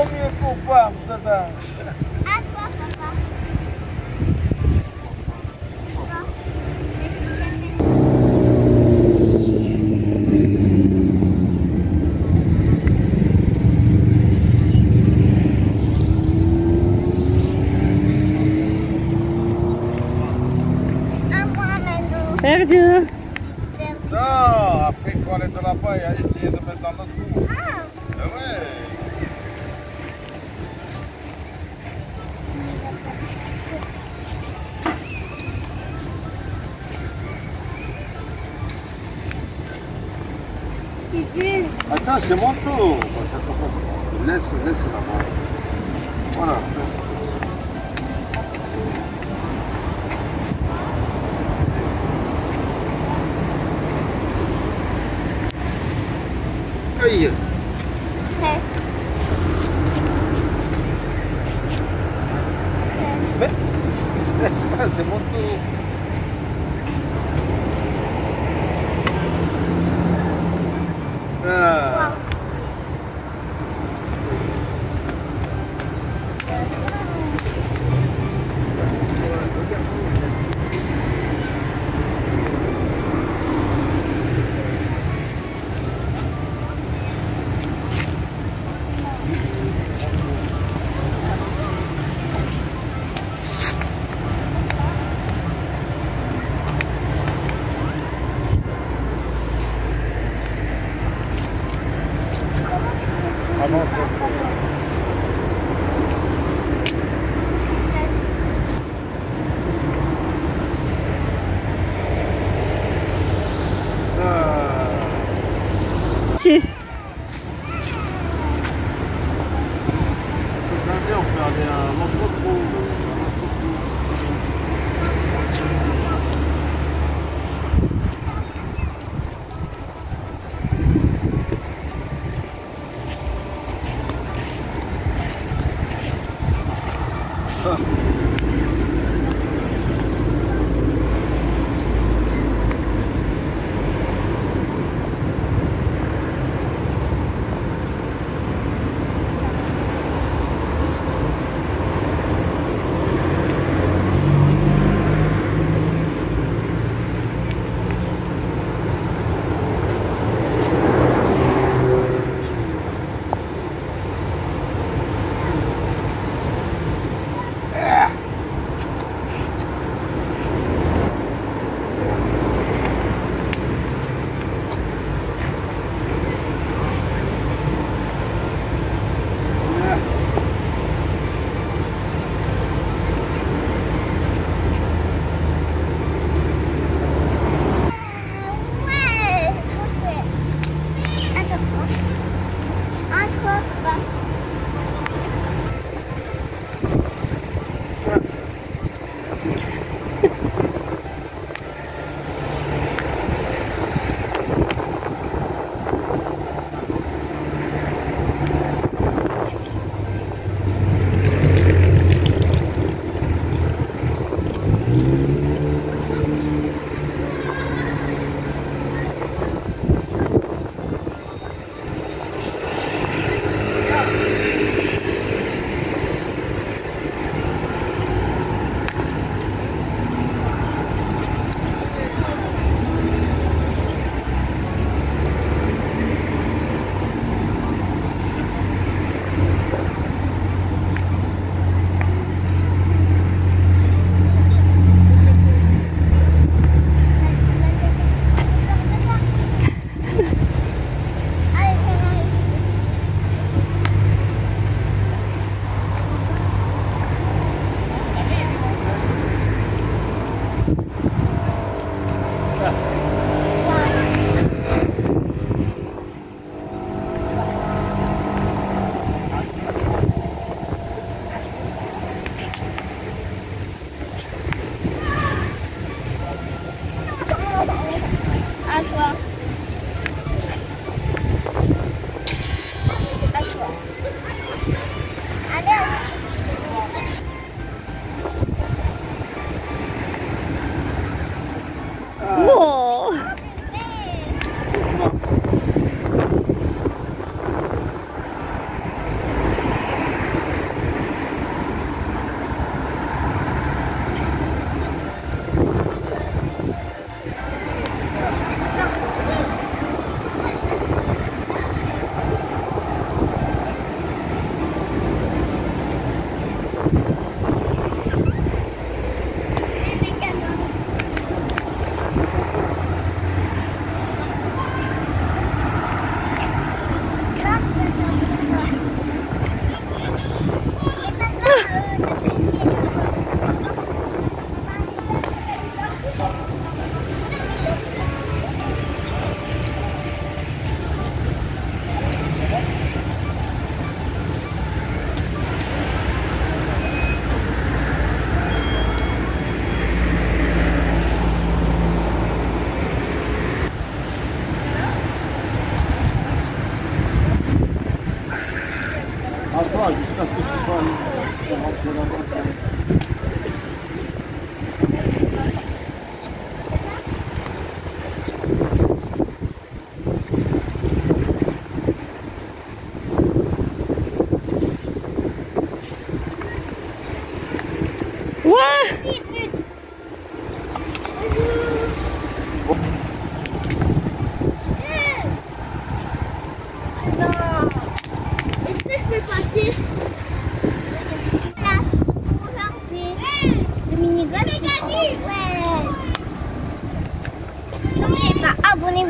papai, com o papo, Tatá? Ah, papá. Perdu. Não, a picoleta lá para aí, aí cedo, mas tá no Ah. É, ué. Attends, c'est mon tour. Laisse, laisse la bas Voilà, laisse. Aïe. Mais, laisse laisse, c'est mon tour.